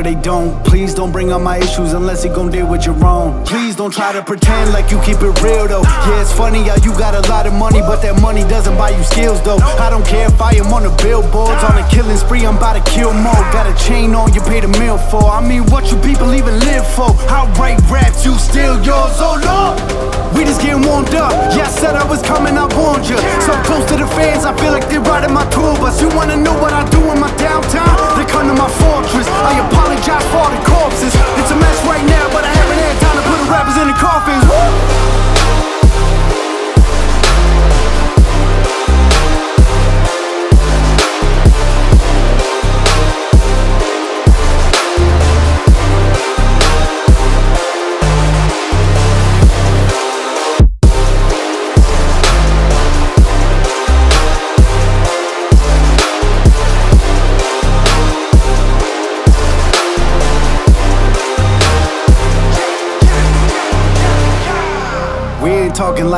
What they don't. Please don't bring up my issues unless you gon' deal with your own. Please don't try to pretend like you keep it real though. Yeah, it's funny how you got a lot of money, but that money doesn't buy you skills though. I don't care if I am on the billboards, on a killing spree, I'm about to kill more. Got a chain on, you paid a meal for. I mean, what you people even live for? I write raps, you steal yours, oh lord. We just getting warmed up. Yeah, I said I was coming, I warned you. So close to the fans, I feel like they're riding my tour bus. You wanna know what I do in my downtime? They come to my fortress. I apologize for all the corpses. It's a mess right now,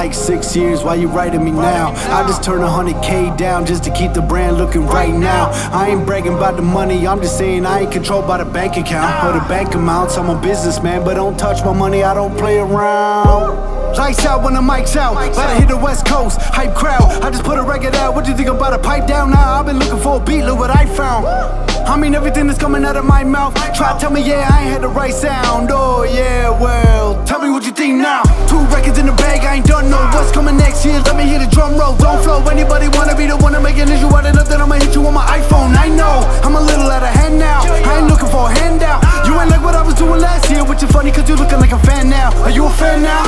like six years, why you writing me now? I just turned 100k down just to keep the brand looking right now. I ain't bragging about the money, I'm just saying I ain't controlled by the bank account or the bank amounts. I'm a businessman, but don't touch my money, I don't play around. Lights out when the mic's out, about to hit the west coast, hype crowd. I just put a record out, what you think about a pipe down now? I've been looking for a beat, look what I found. I mean everything that's coming out of my mouth. Try to tell me, yeah, I ain't had the right sound. Oh, yeah, well, tell me what you think now. Two records in the bag, I ain't done no. What's coming next here? Let me hear the drum roll. Don't flow. Anybody wanna be the one to make an issue out of nothing? I'ma hit you on my iPhone. I know, I'm a little out of hand now. I ain't looking for a handout. You ain't like what I was doing last year, which is funny cause you looking like a fan now. Are you a fan now?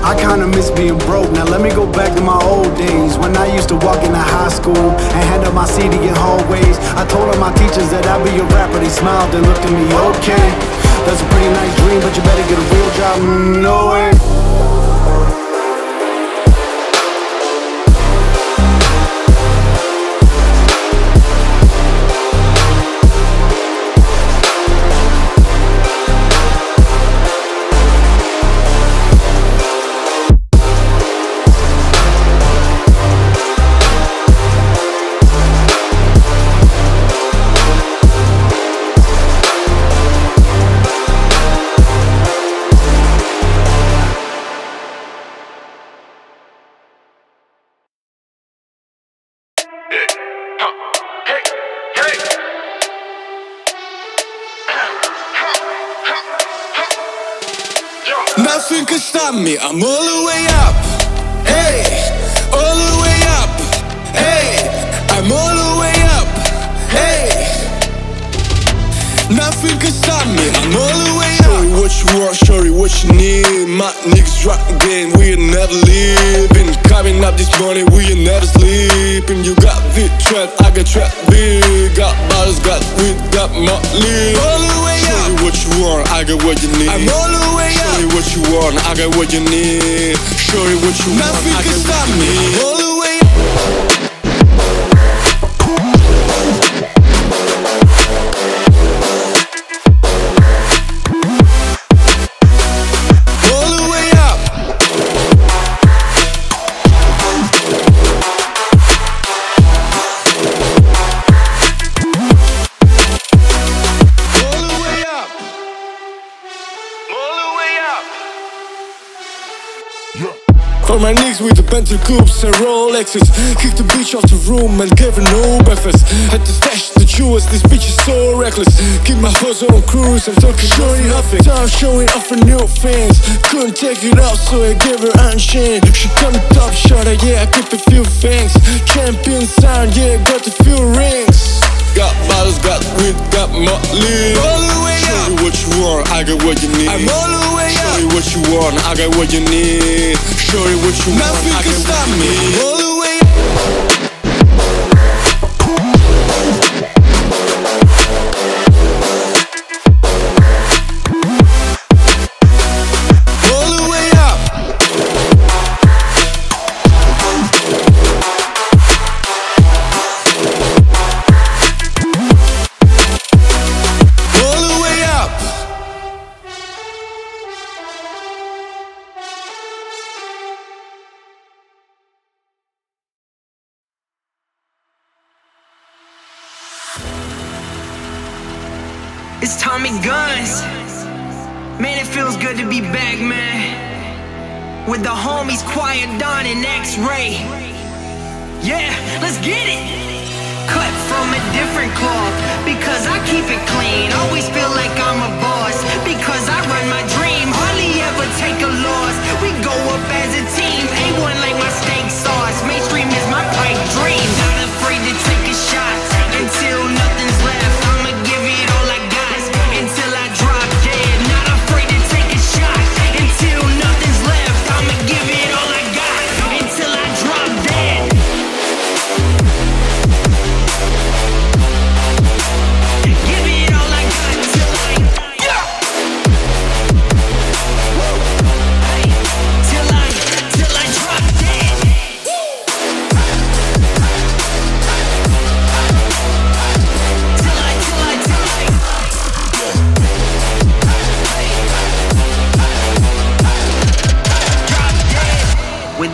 I kinda miss being broke. Now let me go back to my old days when I used to walk into high school and hand up my CD in hallways. I told all my teachers that I'd be a rapper. They smiled and looked at me, okay. That's a pretty nice dream, but you better get a real job. Mm, no way. Nothing me, I'm all the way up. Hey, all the way up. Hey, I'm all the way up. Hey, nothing can stop me, I'm all the way up. What you want, show you what you need. My niggas rock again, we ain't never leaving. Coming up this morning, we ain't never sleeping. You got big trap, I got trap big. Got bottles, got weed, got Motley. All the way up. Show you what you want, I got what you need. I'm all the way up. Show you what you want, I got what you need. Show you what you Nothing want, I got what you me. need. My niggas with the Bentley coupes and Rolexes. Kick the bitch off the room and gave her no breakfast. Had to stash the jewels, this bitch is so reckless. Keep my hoes on cruise, I'm talking showing nothing. Time showing off for new fans. Couldn't take it off so I gave her unchained She call me top shotter, yeah I keep a few things Champion sound, yeah got a few rings Got bottles, got weed, got Motley All the way up. Show you what you want, I got what you need. I'm all the way up. Show you what you want, I got what you need. Show you what you Nothing want, I got stop what you me. need. All the way up Guns. Man, it feels good to be back, man. With the homies Choirdon and X-Ray. Yeah, let's get it. Cut from a different cloth because I keep it clean. Always feel like I'm a boss because I run my dream. Hardly ever take a loss. We go up as a team. A1 like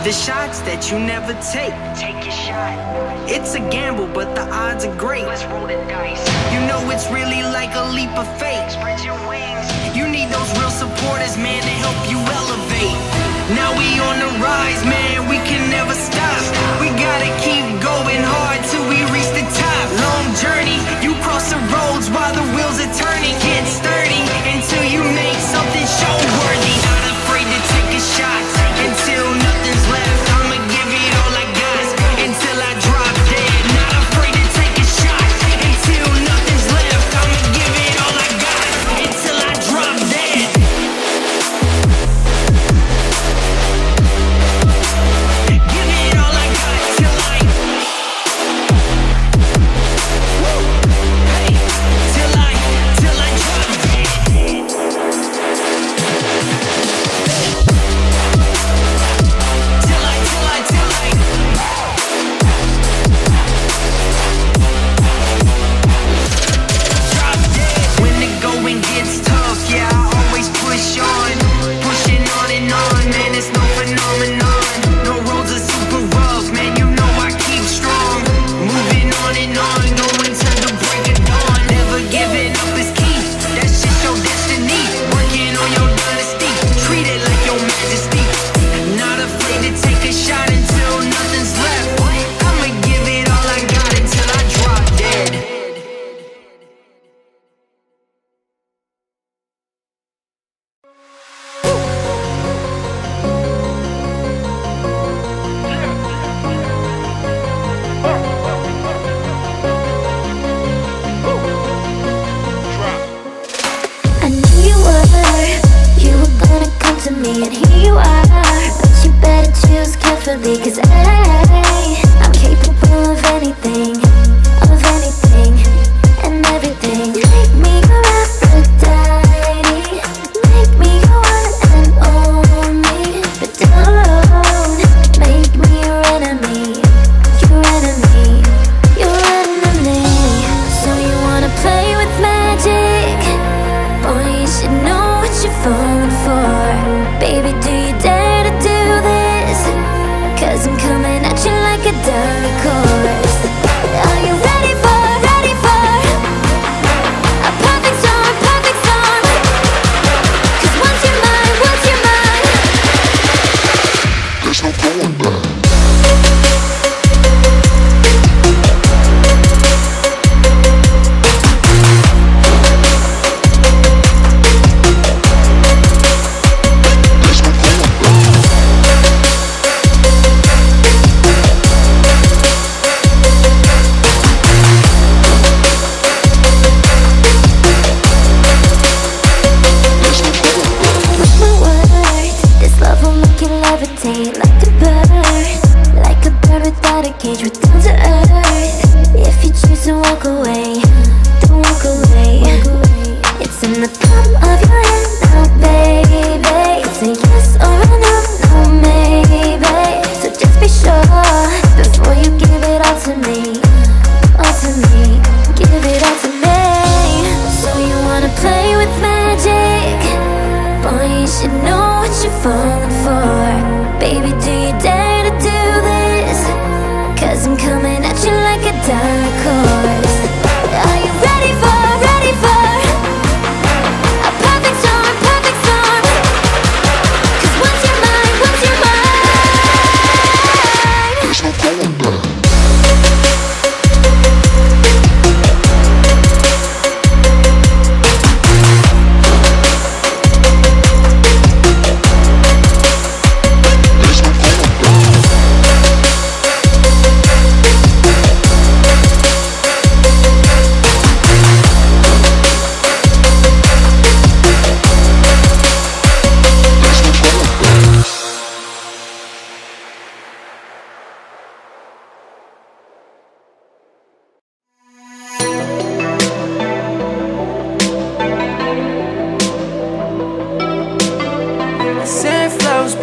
The shots that you never take. Take your shot. It's a gamble, but the odds are great. Let's roll the dice. You know it's really like a leap of faith. Spread your wings. You need those real supporters, man, to help you elevate. Now we on the rise, man. We can never stop. We gotta keep going hard till we reach the top. Long journey. You cross the roads while the wheels are turning. Get sturdy until you make something show worthy.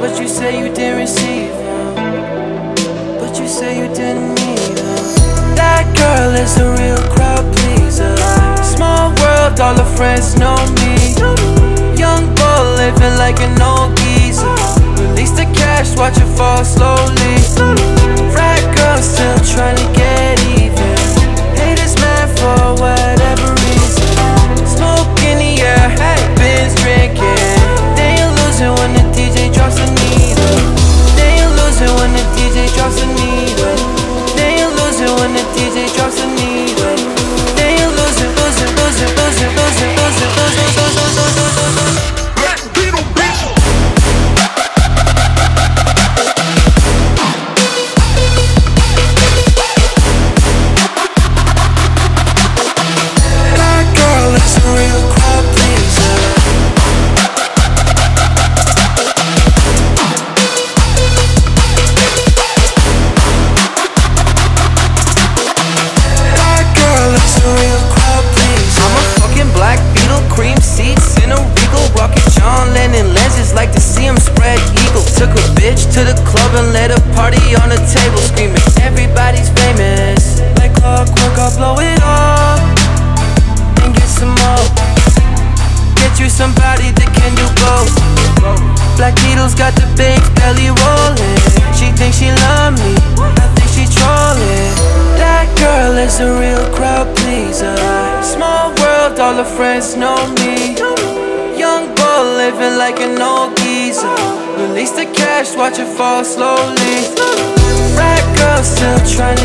But you say you didn't receive them But you say you didn't need them That girl is a real crowd pleaser. Small world, all her friends know me. Young bull living like an old geezer. Release the cash, watch it fall slowly. Frat girl still trying to get even. Hate this for whatever reason. Smoke in the air, hey, been drinking. Then you're losing when the drops a needle. Then you lose it when the DJ drops a needle. Then you lose it when the DJ drops a needle. friends know me. Young boy living like an old geezer. Release the cash, watch it fall slowly. Frat girl still trying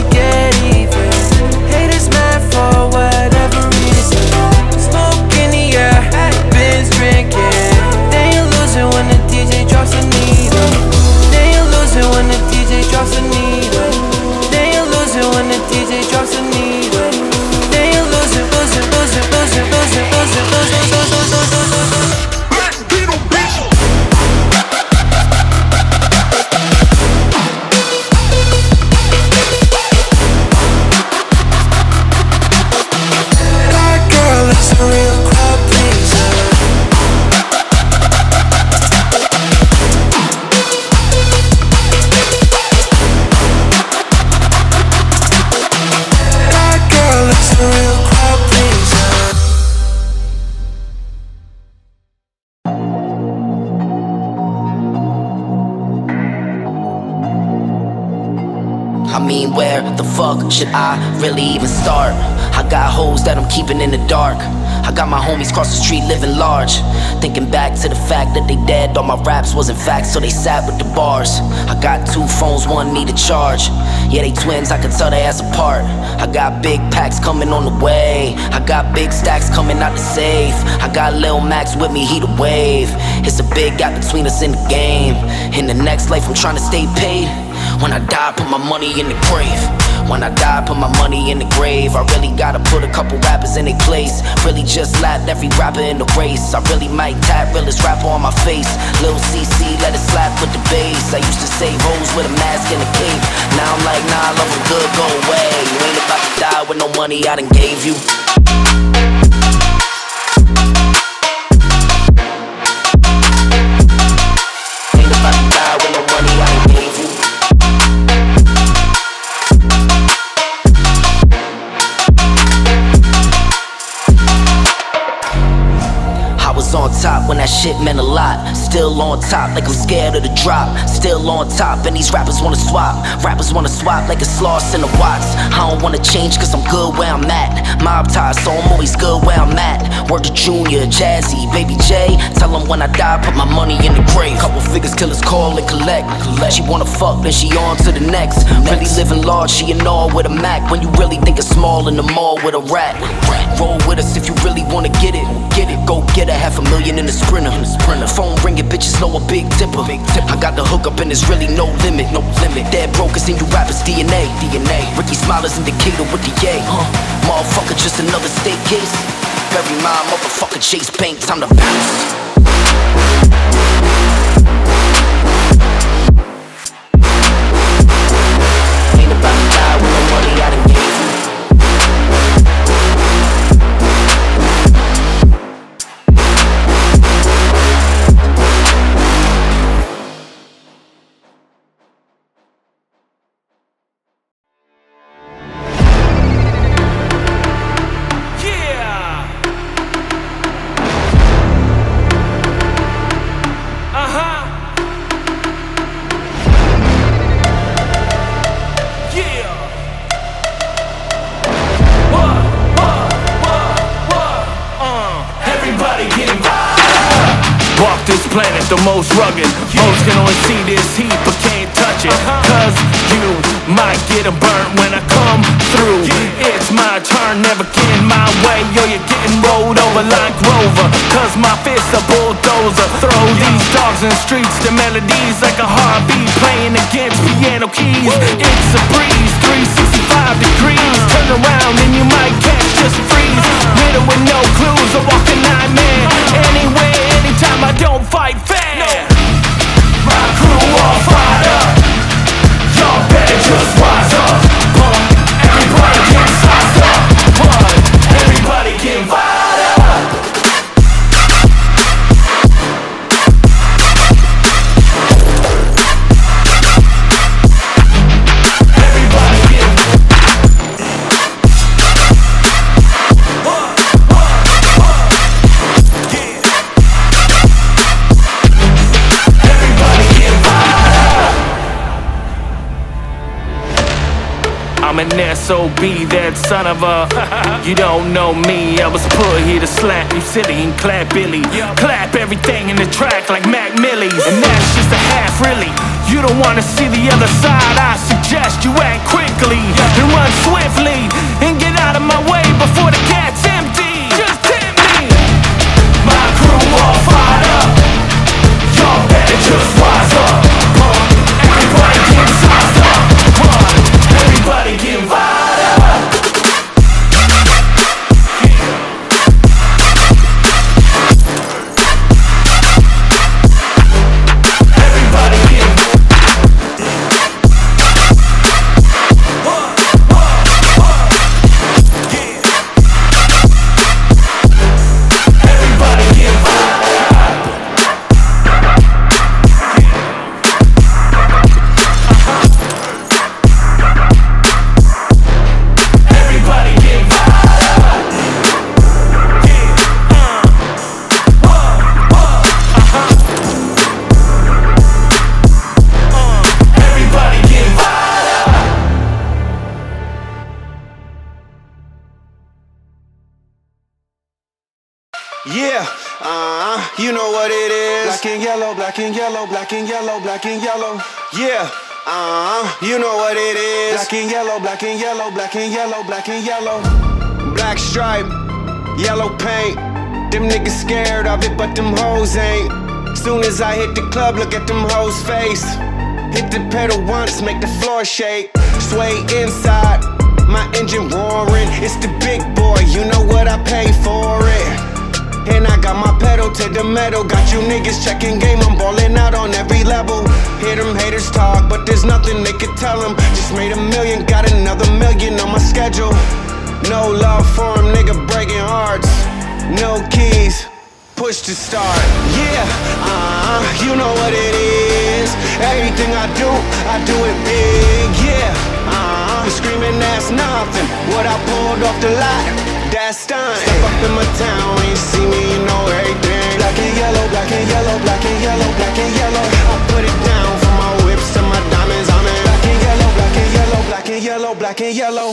should I really even start? I got hoes that I'm keeping in the dark. I got my homies cross the street living large. Thinking back to the fact that they dead, all my raps wasn't facts, so they sat with the bars. I got two phones, one need a charge. Yeah, they twins, I can tell they ass apart. I got big packs coming on the way. I got big stacks coming out the safe. I got Lil Max with me, he the wave. It's a big gap between us in the game. In the next life, I'm trying to stay paid. When I die, I put my money in the grave. When I die, put my money in the grave. I really gotta put a couple rappers in their place. Really just lapped every rapper in the race. I really might tap realest rapper on my face. Lil CC, let it slap with the bass. I used to save hoes with a mask and a cape. Now I'm like, nah, I love good, go away. You ain't about to die with no money I done gave you. Shit meant a lot. Still on top, like I'm scared of the drop. Still on top, and these rappers wanna swap. Rappers wanna swap like it's lost in the watts. I don't wanna change cause I'm good where I'm at. Mob ties, so I'm always good where I'm at. Word to Junior, Jazzy, Baby J. Tell them when I die, put my money in the grave. Couple figures, killers call and collect. She wanna fuck, then she on to the next. Really living large, she in all with a Mac. When you really think it's small in the mall with a rat. Roll with us if you really wanna get it. Get it, go get a half a million in the sprinter. sprinter. Phone ringing, bitches know a big tipper. Big tip. I got the hook up and there's really no limit. No limit. Dead brokers in you rappers DNA. DNA. Ricky Smilers indicator with the yay. Huh. Motherfucker, just another state case. Bury my motherfucker Chase Bank. Time to bounce. A. you don't know me, I was put here to slap you silly and clap Billy. Clap everything in the track like Mac Millie's. And that's just a half, really. You don't wanna see the other side, I suggest you act quickly and run swiftly and get out of my way before the cat's empty. Just hit me. My crew all fired up. Y'all better just wise up. Everybody get sized up. Everybody get Yeah, uh, you know what it is. Black and yellow, black and yellow, black and yellow, black and yellow. Yeah, uh, you know what it is. Black and yellow, black and yellow, black and yellow, black and yellow. Black stripe, yellow paint. Them niggas scared of it, but them hoes ain't. Soon as I hit the club, look at them hoes' face. Hit the pedal once, make the floor shake. Sway inside, my engine roaring. It's the big boy, you know what I pay for it. And I got my pedal to the metal. Got you niggas checking game, I'm balling out on every level. Hear them haters talk, but there's nothing they could tell them. Just made a million, got another million on my schedule. No love for him, nigga breaking hearts. No keys, push to start. Yeah, uh, you know what it is. Everything I do, I do it big. Yeah, uh, screaming that's nothing. What I pulled off the lot, that's time. Step up in my town, when you see me, you know everything. Black and yellow, black and yellow, black and yellow, black and yellow. I put it down from my whips to my diamonds. I'm in black and yellow, black and yellow, black and yellow, black and yellow.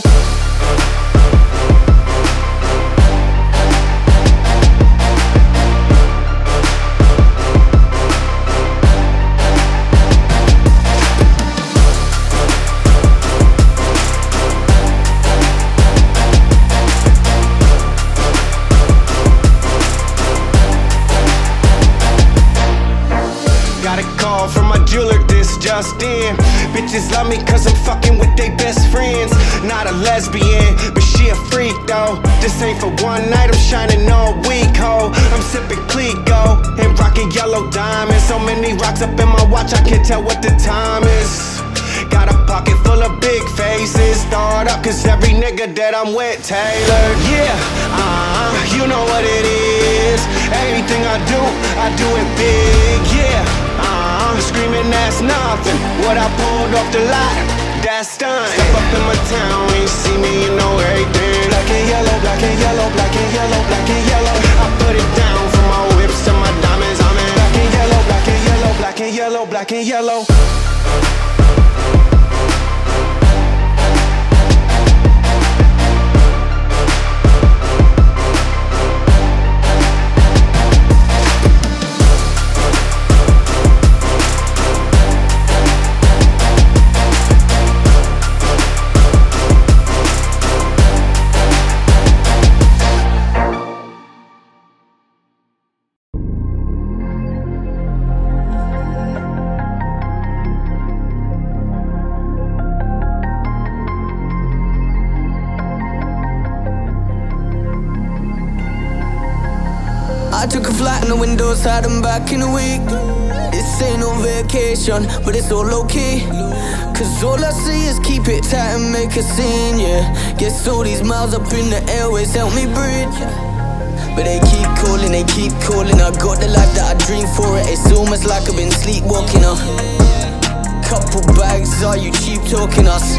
Just in. Bitches love me cause I'm fucking with they best friends. Not a lesbian, but she a freak though. This ain't for one night, I'm shining all week, ho. I'm sipping Clicquot and rocking yellow diamonds. So many rocks up in my watch, I can't tell what the time is. Got a pocket full of big faces. Thought up, cause every nigga that I'm with tailored. Yeah, uh, you know what it is. Everything I do, I do it big. Yeah, uh, screaming that's nothing. What I pulled off the lot, that's done. Step up in my town, when you see me, you know everything. Black and yellow, black and yellow, black and yellow, black and yellow. I put it down from my whips to my diamonds. I'm in black and yellow, black and yellow, black and yellow, black and yellow. Had them back in a week. This ain't no vacation, but it's all low key. Cause all I see is keep it tight and make a scene, yeah. Guess all these miles up in the airways help me breathe. But they keep calling, they keep calling. I got the life that I dreamed for it. It's almost like I've been sleepwalking. Uh. Couple bags, are you cheap talking us?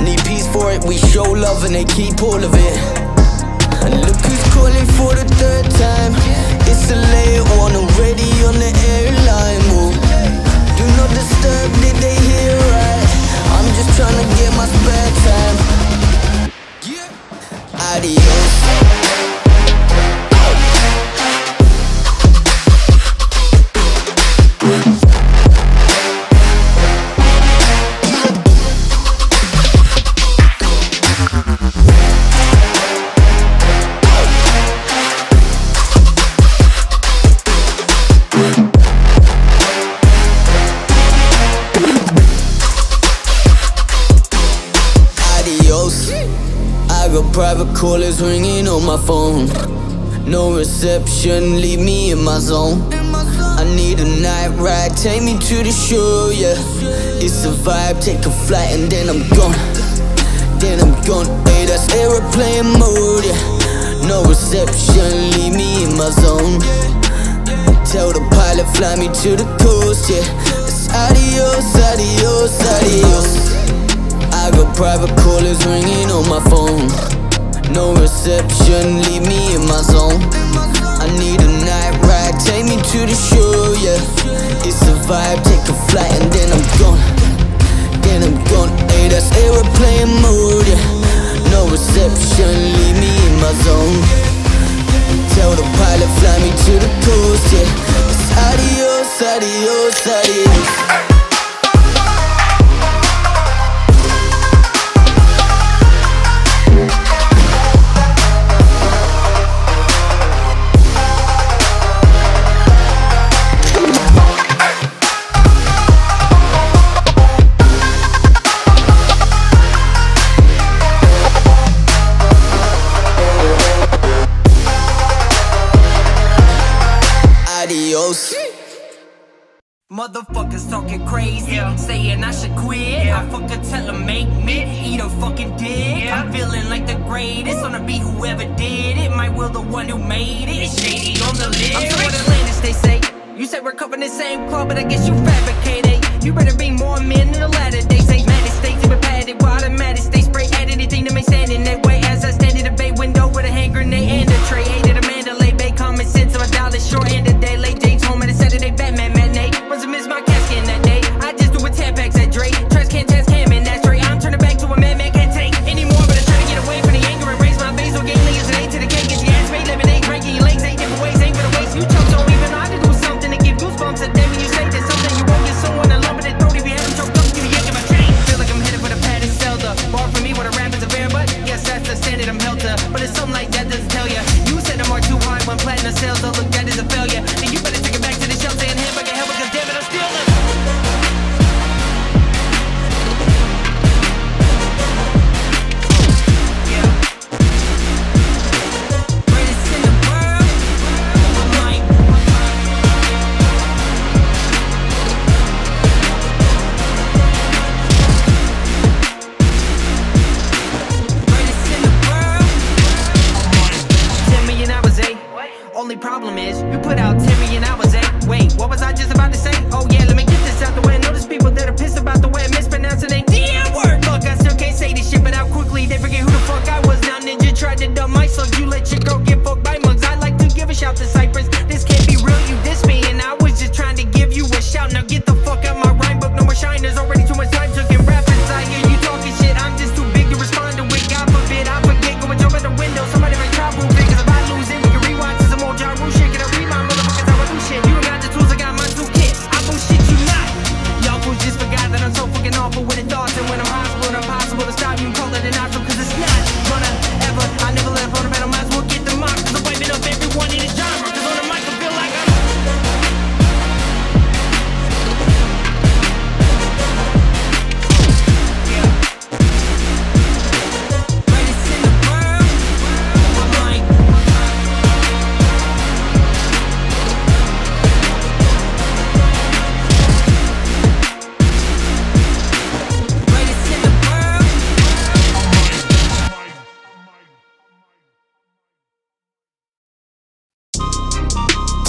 Need peace for it, we show love and they keep all of it. And look who's calling for the third time. It's a late one already on the airline. Whoa. Do not disturb, did they hear right? I'm just trying to get my spare time. Adios. Private callers ringing on my phone. No reception, leave me in my zone. I need a night ride, take me to the show, yeah. It's a vibe, take a flight and then I'm gone. Then I'm gone, hey, that's aeroplane mode, yeah. No reception, leave me in my zone. Tell the pilot, fly me to the coast, yeah. It's adios, adios, adios. I got private callers ringing on my phone. No reception, leave me in my zone. I need a night ride, take me to the show, yeah. It's a vibe, take a flight and then I'm gone. Then I'm gone, hey, that's aeroplane mode, yeah. No reception, leave me in my zone. Tell the pilot fly me to the coast, yeah It's adios, adios Adios. Motherfuckers talking crazy, saying I should quit. I fucking tell them make me eat a fucking dick. I'm feeling like the greatest on the beat, whoever did it. Mike Will, the one who made it. Shady on the list. I'm from Atlantis, they say. You said we're covering the same club, but I guess you fabricated. You better be more men than the latter. They say United States have been padded, well, automatic. They spray at anything that may stand in their way. As I stand in the bay window with a hand grenade and a tray. Hated a Mandalay Bay, common sense of a dollar short and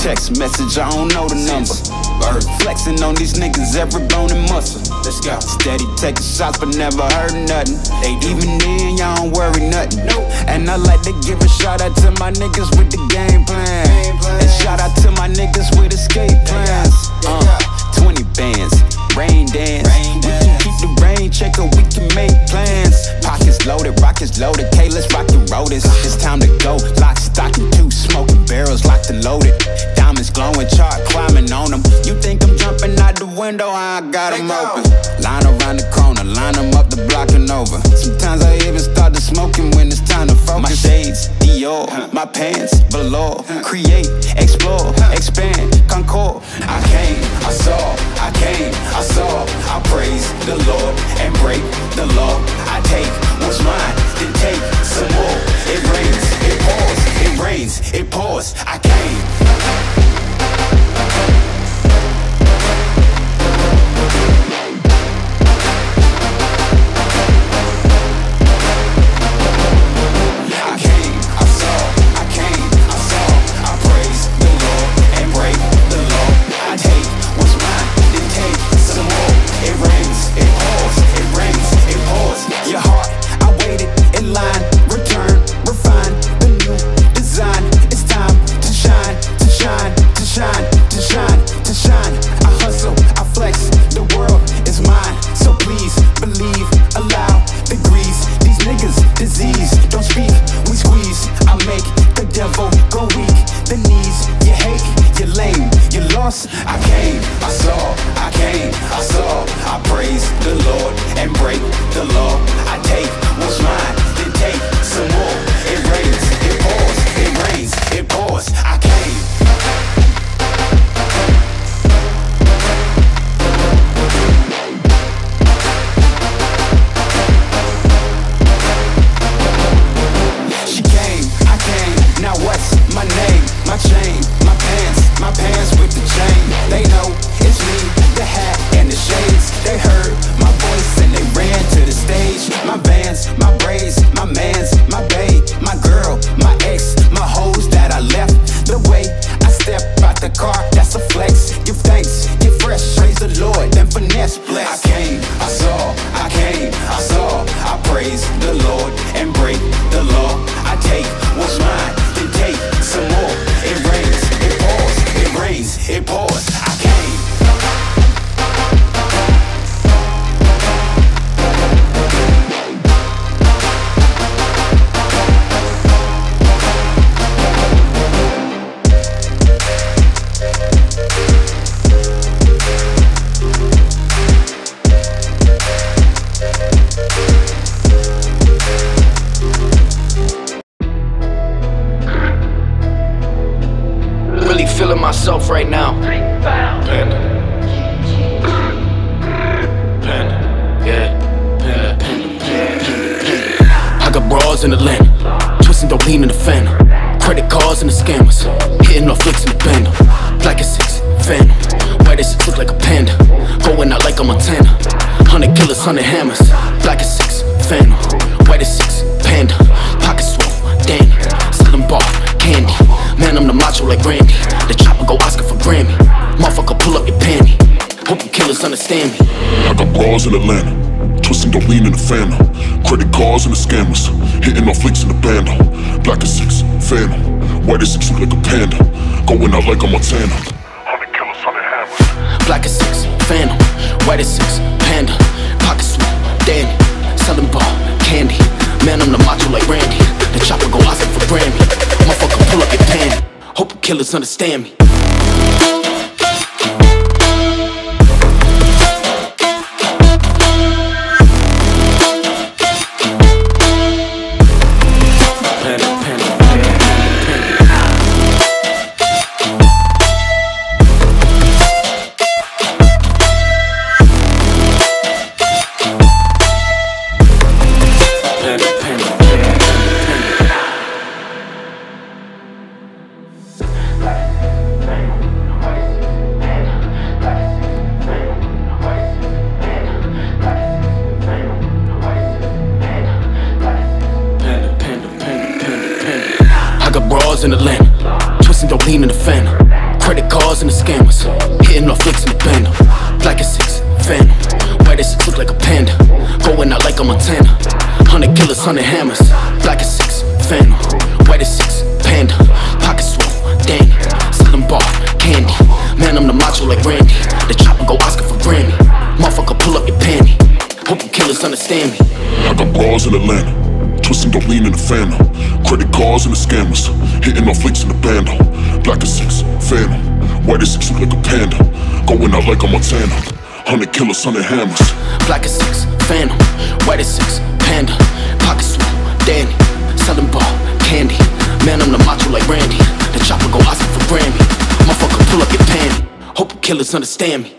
Text message, I don't know the number. Bird flexing on these niggas, every bone and muscle. Let's go. Steady taking shots, but never heard nothing. They even then, y'all don't worry nothing. And I like to give a shout out to my niggas with the game plan. And shout out to my niggas with escape plans. Uh, 20 bands, rain dance. we can keep the rain check or we can make plans. Pockets loaded, rockets loaded. K, let's rock roll this. It's time to go. Lock, stock, and two smoking barrels locked and loaded. Diamonds glowing, chart climbing on them. You think I'm jumping out the window? I got them open. Line around the corner, line them up the block and over. Sometimes I even start to smoking when it's time to focus. My shades, Dior, my pants, below. Create, explore, expand, concord. I came, I saw, I came, I saw. I praise the Lord and break the law. I take what's mine, then take some more. It rains, it pours, it rains, it pours. I came. I can't I got bras in Atlanta, twisting the lean in the phantom. Credit cards and the scammers, hitting off links in the bando. Black as six, phantom. White as six, look like a panda. Going out like a Montana. Hundred killers, hundred hammers. Black as six, phantom. White as six, panda. Pocket sweet, dandy. Selling ball, candy. Man, I'm the macho like Randy. The chopper go awesome for Grammy. Motherfucker, pull up your panty. Hope killers understand me. like I'm Montana. Hundred killers, hundred hammers. Black as six, phantom. White as six, panda. Pocket swell, Danny. Selling ball, candy. Man, I'm the macho like Randy. The chopper go hot for Grammy. Motherfucker, pull up your panty. Hope killers understand me.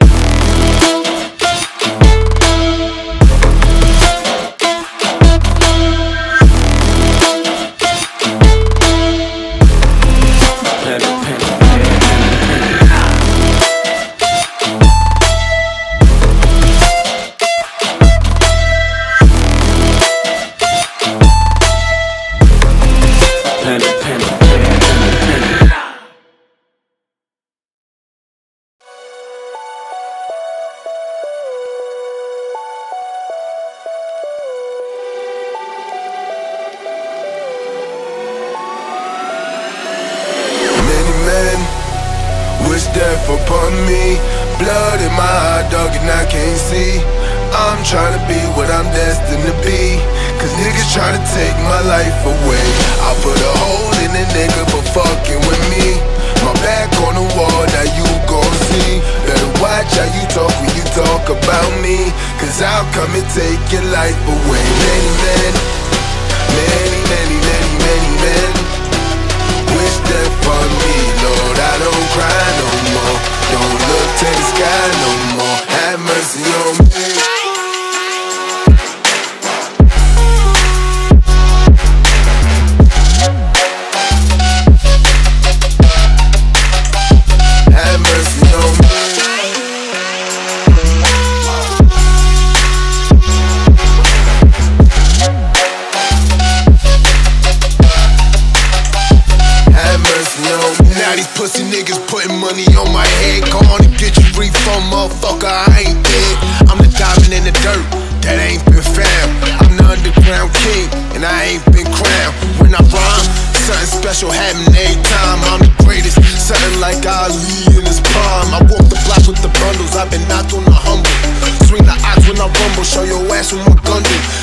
London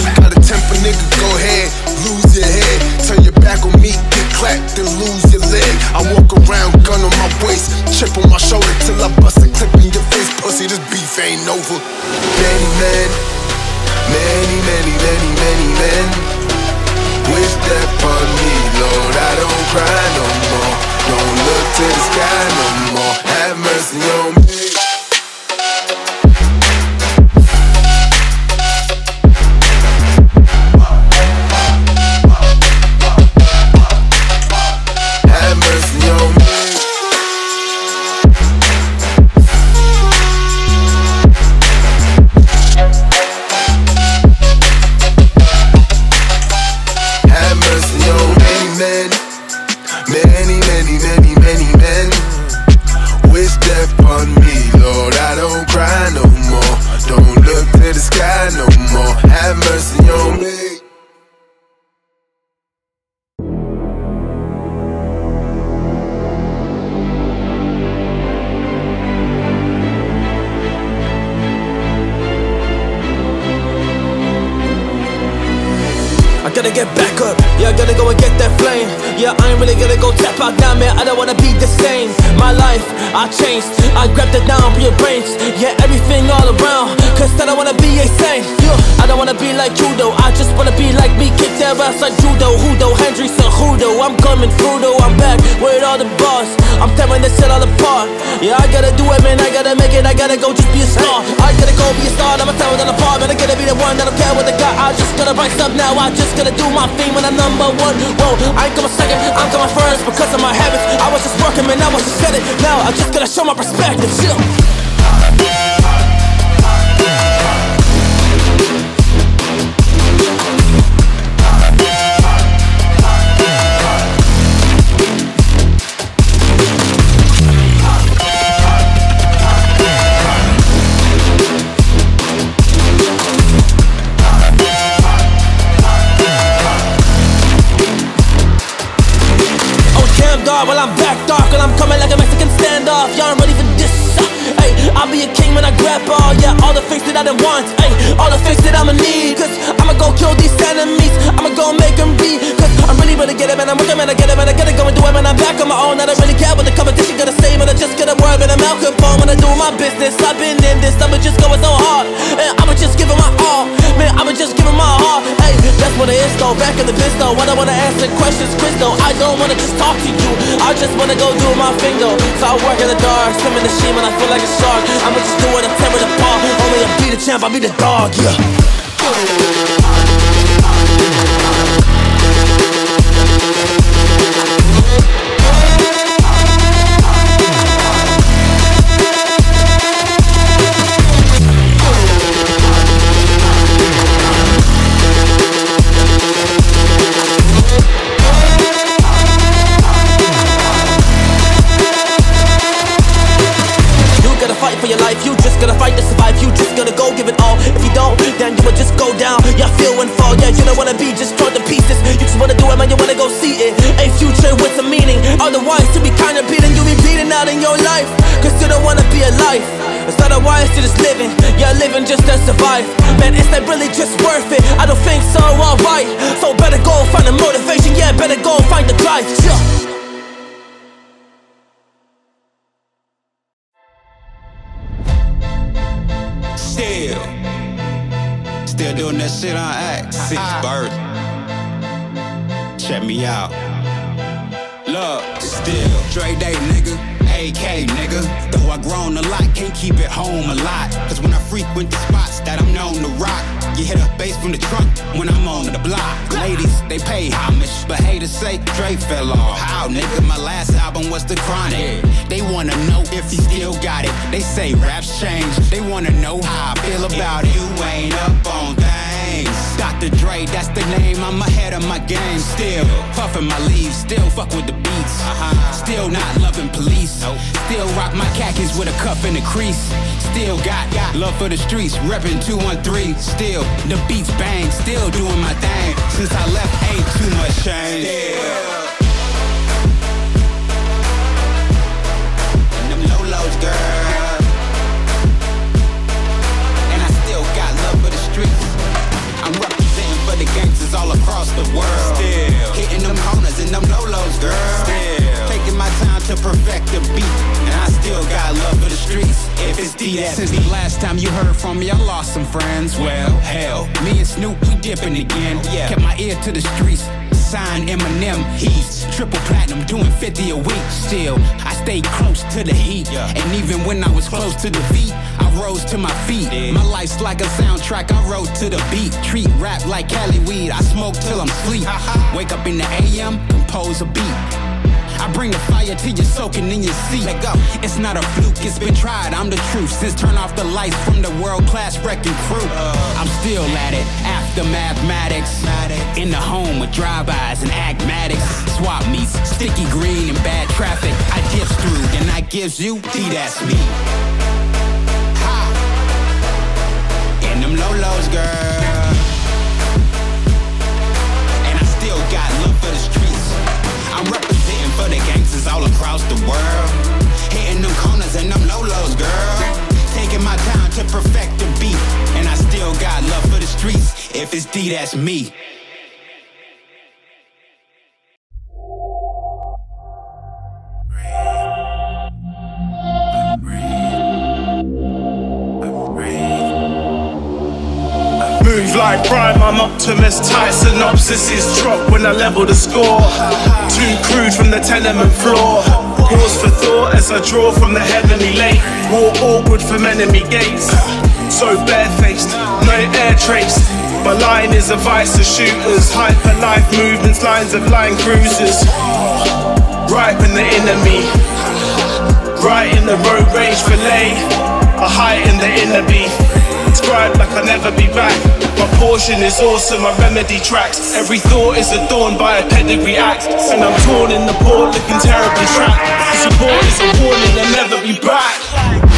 Well, I'm back dark, and I'm coming like a Mexican standoff. Y'all I'll be a king when I grab all, yeah, all the things that I done want, ay, all the things that I'ma need. Cause I'ma go kill these enemies, I'ma go make them be. Cause I'm really gonna get it, man, I'm working, man, I get it, man, I gotta go and do it, man, I'm back on my own. I don't really care what the competition gonna say, man, I just gotta work, man, I'm out conform when I do my business. I've been in this, I'ma just going so hard, and I'ma just giving my all, man, I'ma just giving my all, ay, that's what it is, though, back in the biz, though. I don't wanna answer questions, crystal, I don't wanna just talk to you, I just wanna go do my thing, though. So I work in the dark, swimming the sheet, man, I feel like a shark. I'ma just do it and tear it apart. Only I'll be the champ, I'll be the dog, yeah. just to survive Man, is that really just worth it? I don't think so, alright So better go find the motivation Yeah, better go find the drive, yeah Still, still doing that shit on act since birth. Check me out. Look, still, Dre Day, nigga. AK, nigga. Though I grown a lot, can't keep it home a lot. Cause when I frequent the spots that I'm known to rock, you hit a bass from the trunk when I'm on the block. Ladies, they pay homage, but haters say Dre fell off. How, nigga? My last album was The Chronic. They wanna know if he still got it. They say raps change. They wanna know how I feel about it. You ain't up on things. Dr. Dre, that's the name. I'm ahead of my game. Still puffin' my leaves. Still fuck with the beats. Uh-huh. Still not loving police. Still rock my khakis with a cuff and a crease. Still got, got love for the streets. Reppin' 213. Still the beats bang. Still doing my thing. Since I left, ain't too much change. Still. And them lolos, girl. All across the world. Still hitting them corners and them lolos, girl. Still my time to perfect the beat, and I still got love for the streets. If it's D, since the last time you heard from me, I lost some friends. Well, hell, me and Snoop we dipping again. Yeah, kept my ear to the streets. Sign Eminem, he's triple platinum, doing 50 a week. Still, I stay close to the heat, and even when I was close to defeat, I rose to my feet. My life's like a soundtrack, I wrote to the beat. Treat rap like Cali weed, I smoke till I'm sleep. Wake up in the AM, compose a beat. I bring the fire till you're soaking in your seat. Let go. It's not a fluke, it's been tried. I'm the truth. Since turn off the lights from the world class wrecking crew. I'm still at it after mathematics. In the home with drive-bys and agmatics. Swap meets, sticky green and bad traffic. I dips through, then I gives you D, that's me. Ha. In them lolos, girl. It's D, that's me. Move like Prime, I'm Optimus. Tight synopsises drop when I level the score. Too crude from the tenement floor. Pause for thought as I draw from the heavenly lake. Walk awkward from enemy gates. So barefaced, no air trace. My line is a vice of shooters. Hyper life movements, lines of line cruisers. Ripen the enemy. Right in the road rage fillet. A height in the inner beef. Scribe like I'll never be back. My portion is awesome, my remedy tracks. Every thought is adorned by a pedigree act. And I'm torn in the port looking terribly trapped. Support is a warning, I'll never be back.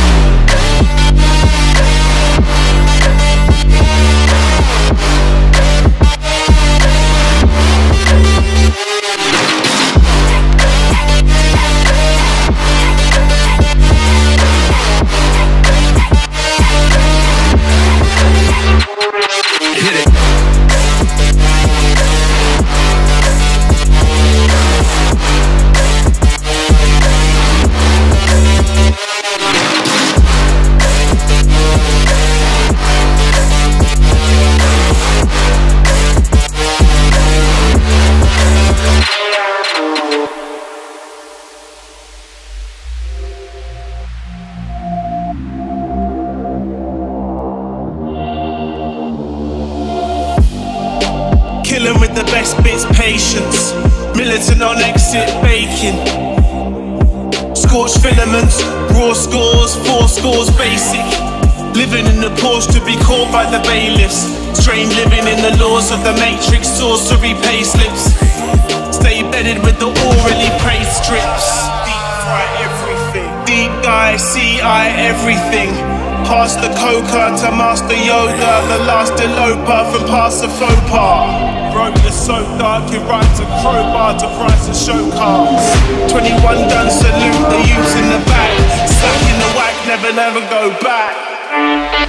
Militant on exit, baking. Scorched filaments, raw scores, four scores basic. Living in the Porsche to be caught by the bailiffs. Strange living in the laws of the matrix, sorcery payslips. Stay bedded with the orally praised strips. Deep fry everything. Deep guy, CI everything. Past the coca to Master Yoda, the last eloper from past the faux pas. Road is so dark, it rides a crowbar to price of show cars. 21 done, salute the youths in the back. Stuck in the whack, never, never go back.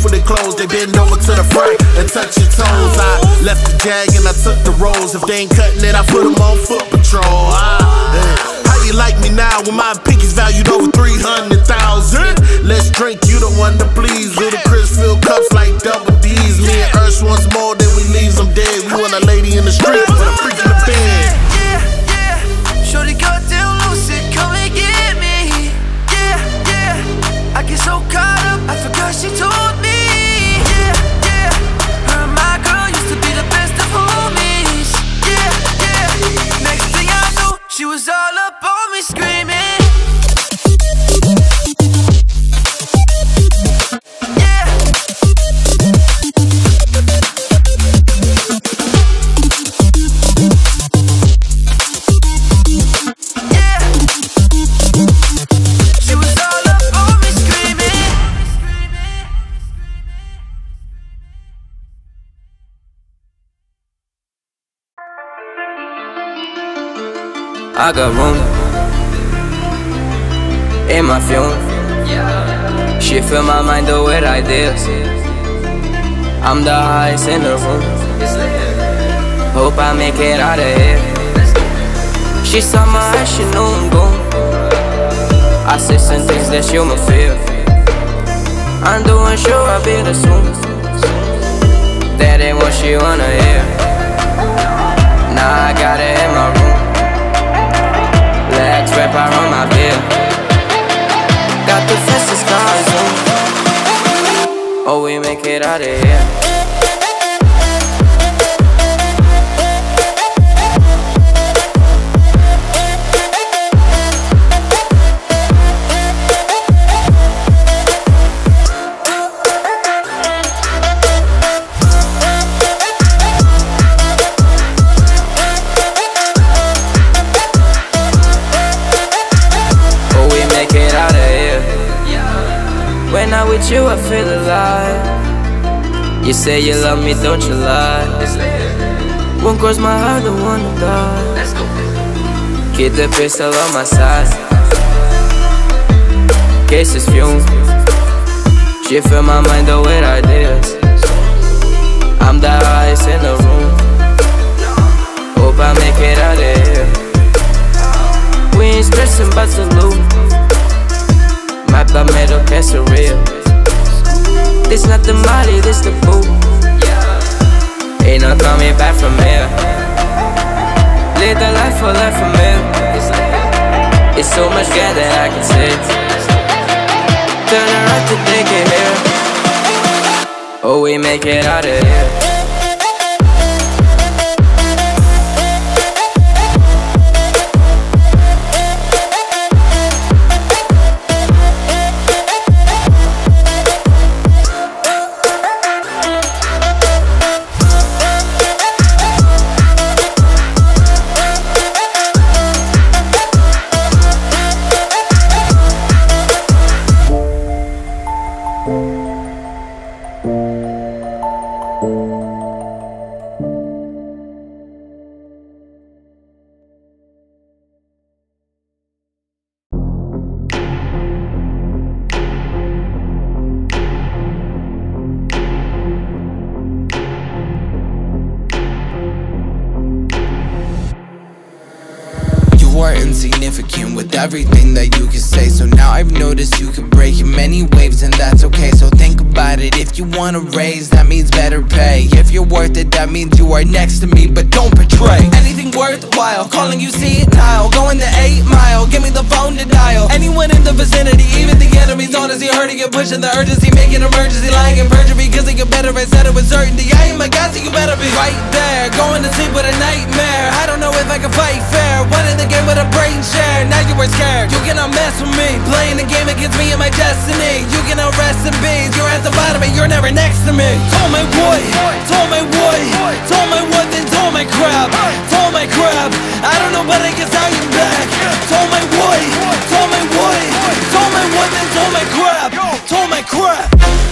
Off with their clothes. They bend over to the front and touch your toes. I left the jag and I took the rolls. If they ain't cutting it, I put them on foot patrol. Ah, eh. How you like me now when my pinky's valued over 300,000? Let's drink, you the one to please. Little Chris fill cups like double D's. Me and Ursh once more, then we leave them dead. We want a lady in the street with a freak in the bed. Shorty got I got room in my fume. She fill my mind though with ideas. I'm the highest in the room. Hope I make it out of here. She saw my eyes, she knew I'm gone. I said some things that you might feel. I'm doing sure I'll be the soon. That ain't what she wanna hear. Now I got it in my room. Around my. Got the fastest cars. Oh, we make it out of here. Say you love me, don't you lie? Won't cross my heart, don't wanna die. Keep the pistol on my side. Cases fume. She fill my mind though with ideas. I'm the highest in the room. Hope I make it out of here. We ain't stressing about the loot. Mapa metal que es real. This not the molly, this the boo. Ain't no coming back from here. Live the life for life from here. It's so much good that I can see. Turn around to take it here. Oh, we make it out of here. You wanna raise, that means better pay. If you're worth it, that means you are next to me, but don't betray. Anything worthwhile, calling you see it now. Going the eight mile, give me the phone to dial. Anyone in the vicinity, even the enemies, honestly hurting you, pushing the urgency, making emergency, lying in perjury, cause they get better. I said it with certainty. I am a guy, so you better be right there. Going to sleep with a nightmare. I don't know if I can fight fair. One in the game with a brain share. Now you were scared. You cannot mess with me. Playing the game against me and my destiny. You cannot rest in peace. You're at the bottom and you're never next to me. Told my what? Told my what? Told my what? Then told my crap. Told my crap. I don't know, but I guess I am back. Told my what? Told my what? Told my what? Then told my crap. Told my crap.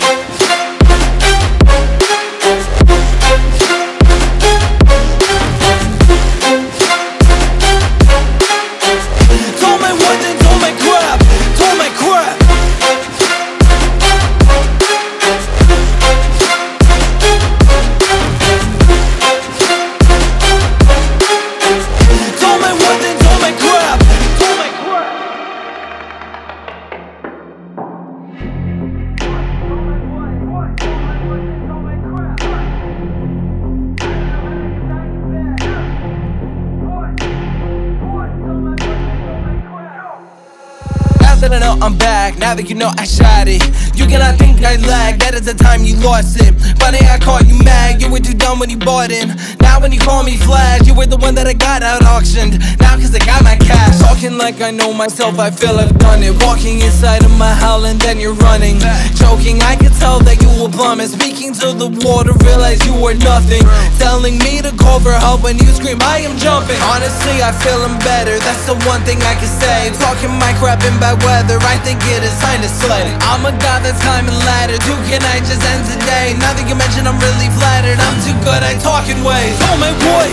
That you know I shot it, you cannot think I lag. That is the time you lost it. Funny, I caught you mad. You were too dumb when you bought in. Now when you call me flash, you were the one that I got out auctioned. Now cause I got my cash. Talking like I know myself, I feel I've done it. Walking inside of my hell and then you're running. Joking, I could tell that you were plumbing. Speaking to the water, realize you were nothing. Telling me to call for help when you scream, I am jumping. Honestly, I feel I'm better. That's the one thing I can say. Talking my crap in bad weather, I think it is slay. I'm a god that's climbing ladder. Dude, can I just end today? Now that you mention I'm really flattered, I'm too good at talking ways. Told my boy,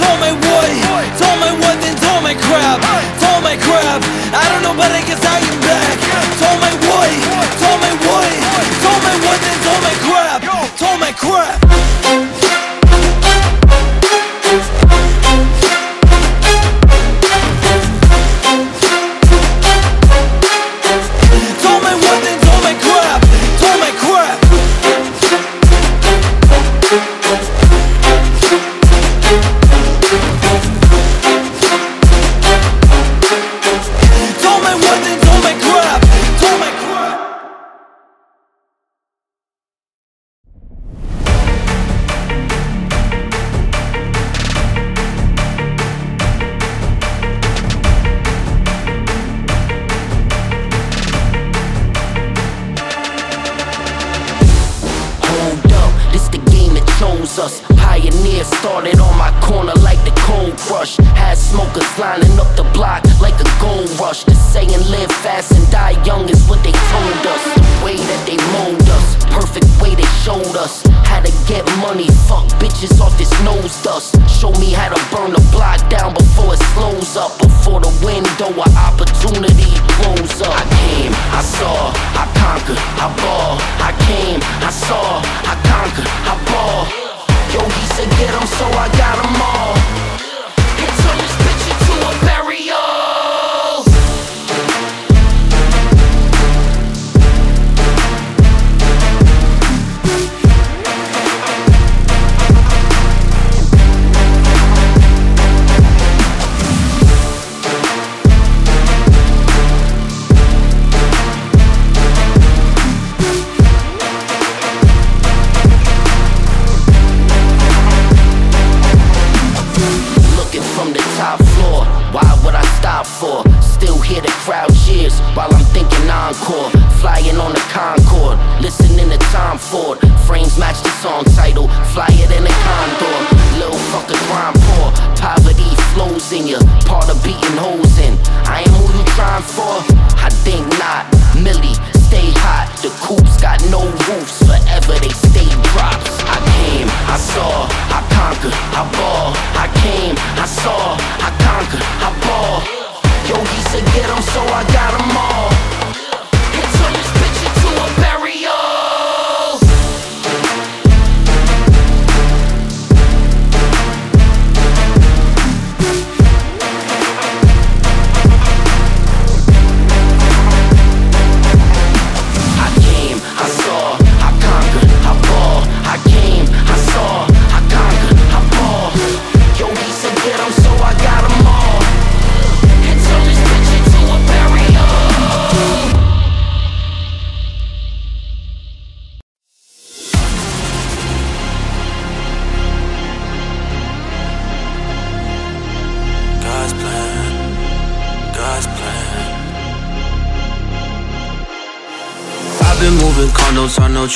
told my boy, told my what, then told my crap, told my crap. I don't know, but I guess I am back. Told my boy, told my boy, told my what, then told my crap, told my crap.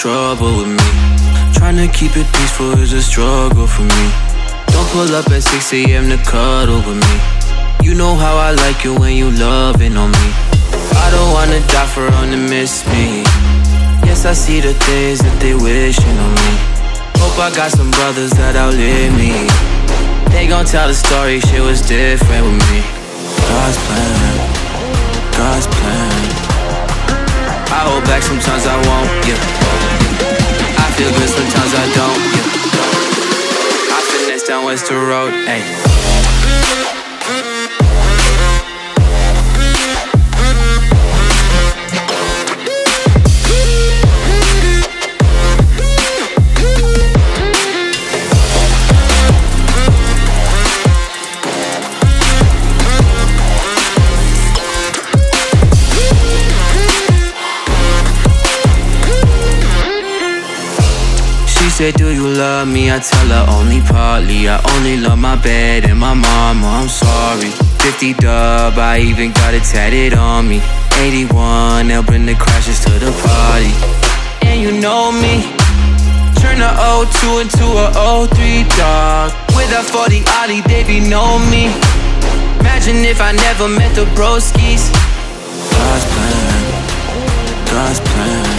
Trouble with me. Trying to keep it peaceful is a struggle for me. Don't pull up at 6 a.m. to cuddle with me. You know how I like you when you loving on me. I don't wanna die for them to miss me. Yes, I see the things that they wishing on me. Hope I got some brothers that outlive me. They gon' tell the story, shit was different with me. God's plan, God's plan. I hold back sometimes I won't, yeah. Feel good sometimes I don't. I finesse down Western Road, ayy. Love me? I tell her only partly. I only love my bed and my mama. I'm sorry. 50 dub, I even got it tatted on me. 81, they'll bring the crashes to the party. And you know me. Turn a 02 into a 03 dog. With a 40 Ollie, they be know me. Imagine if I never met the broskies. God's plan, God's plan.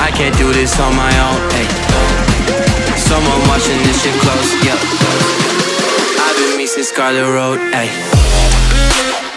I can't do this on my own, hey. Someone watching this shit close, yep. I've been missing Scarlet Road, ayy.